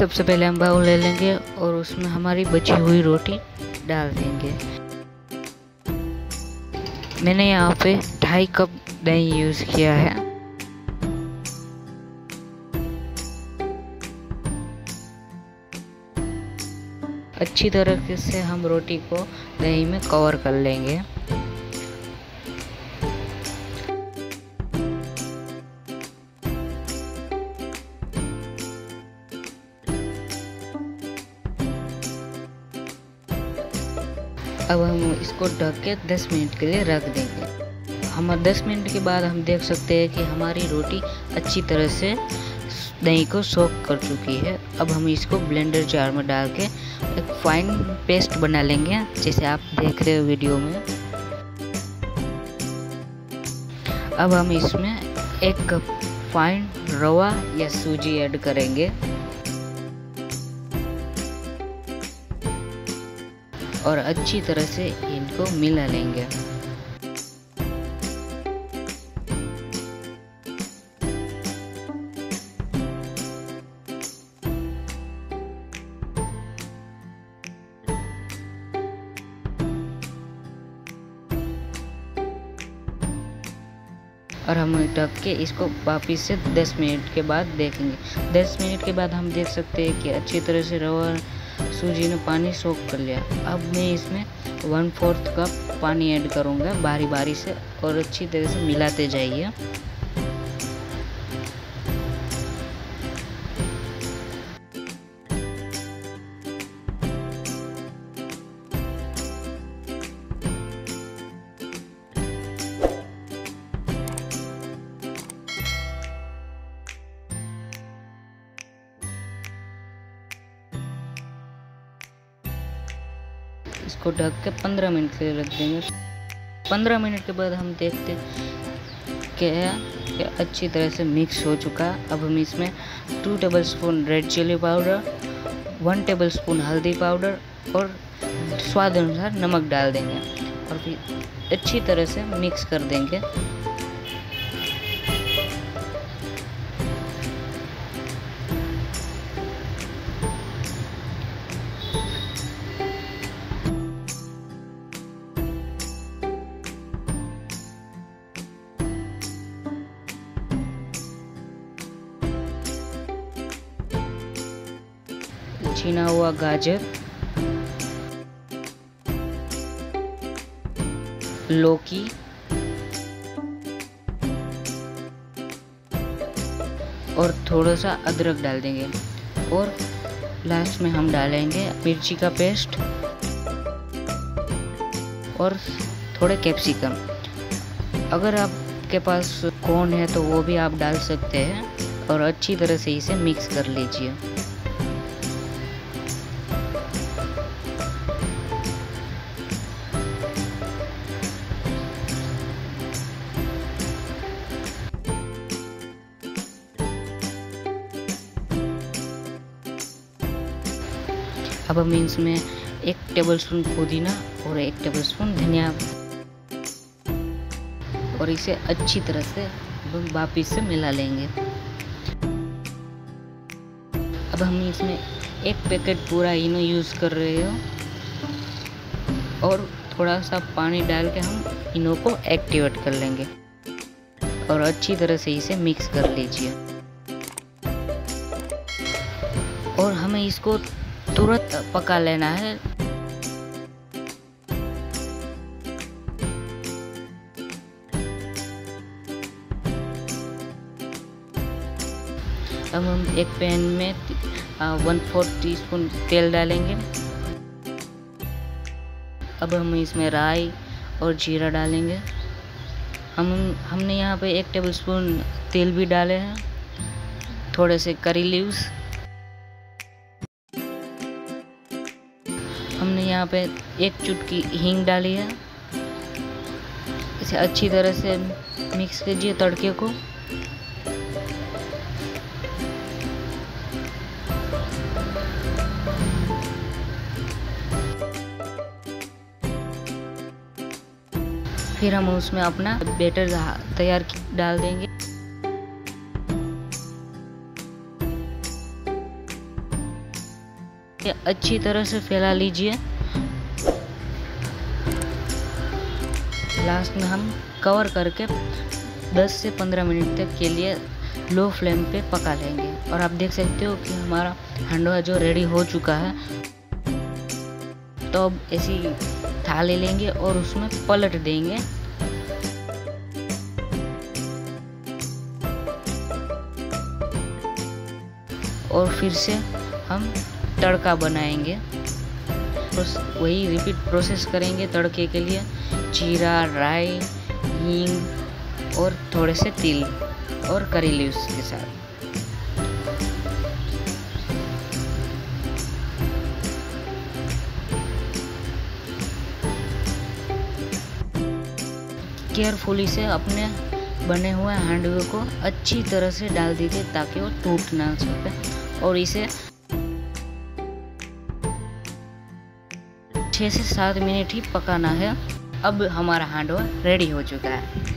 सबसे पहले हम बाउल ले लेंगे और उसमें हमारी बची हुई रोटी डाल देंगे। मैंने यहाँ पे ढाई कप दही यूज़ किया है। अच्छी तरह से हम रोटी को दही में कवर कर लेंगे। अब हम इसको ढक के 10 मिनट के लिए रख देंगे। हम 10 मिनट के बाद हम देख सकते हैं कि हमारी रोटी अच्छी तरह से दही को सोख कर चुकी है। अब हम इसको ब्लेंडर जार में डाल के एक फाइन पेस्ट बना लेंगे, जैसे आप देख रहे हो वीडियो में। अब हम इसमें एक कप फाइन रवा या सूजी ऐड करेंगे। और अच्छी तरह से इनको मिला लेंगे। और हम ढक के इसको वापिस से 10 मिनट के बाद देखेंगे। 10 मिनट के बाद हम देख सकते हैं कि अच्छी तरह से रवा सूजी ने पानी सोख कर लिया। अब मैं इसमें वन फोर्थ कप पानी ऐड करूँगा बारी बारी से और अच्छी तरह से मिलाते जाइए। इसको ढक के पंद्रह मिनट के लिए रख देंगे। पंद्रह मिनट के बाद हम देखते क्या कि अच्छी तरह से मिक्स हो चुका अब हम इसमें two tablespoon red chilli powder one tablespoon हल्दी पाउडर और स्वाद अनुसार नमक डाल देंगे और फिर अच्छी तरह से मिक्स कर देंगे। छीना हुआ गाजर। लौकी। और थोड़ा सा अदरक डाल देंगे। और लास्ट में हम डालेंगे मिर्ची का पेस्ट और थोड़े कैप्सिकम अगर आपके पास कौन है तो वो भी आप डाल सकते हैं। और अच्छी तरह से इसे मिक्स कर लीजिए। अब हम इसमें एक टेबल स्पून पुदीना और एक टेबल स्पून धनिया। और इसे अच्छी तरह से हम वापिस से मिला लेंगे। अब हम इसमें एक पैकेट पूरा इनो यूज़ कर रहे हो। और थोड़ा सा पानी डाल के हम इनो को एक्टिवेट कर लेंगे। और अच्छी तरह से इसे मिक्स कर लीजिए। और हमें इसको तुरंत पका लेना है। अब हम एक पैन में वन फोर्थ टी स्पून तेल डालेंगे। अब हम इसमें राई और जीरा डालेंगे। हम, हमने यहाँ पे एक टेबल स्पून तेल भी डाले हैं। थोड़े से करी लीव्स यहाँ पे एक चुटकी हींग डाली है। इसे अच्छी तरह से मिक्स कीजिए तड़के को। फिर हम उसमें अपना बेटर तैयार डाल देंगे। अच्छी तरह से फैला लीजिए। लास्ट में हम कवर करके 10 से 15 मिनट तक के लिए लो फ्लेम पे पका लेंगे और आप देख सकते हो कि हमारा हंडवा जो रेडी हो चुका है तो अब ऐसी थाली लेंगे और उसमें पलट देंगे। और फिर से हम तड़का बनाएँगे। वही रिपीट प्रोसेस करेंगे तड़के के लिए। जीरा, राई, हींग और थोड़े से तिल और करी लीव्स के साथ। केयरफुली से अपने बने हुए हैंडवे को अच्छी तरह से डाल दीजिए ताकि वो टूट ना सके और इसे छः से सात मिनट ही पकाना है। अब हमारा हांडवा रेडी हो चुका है।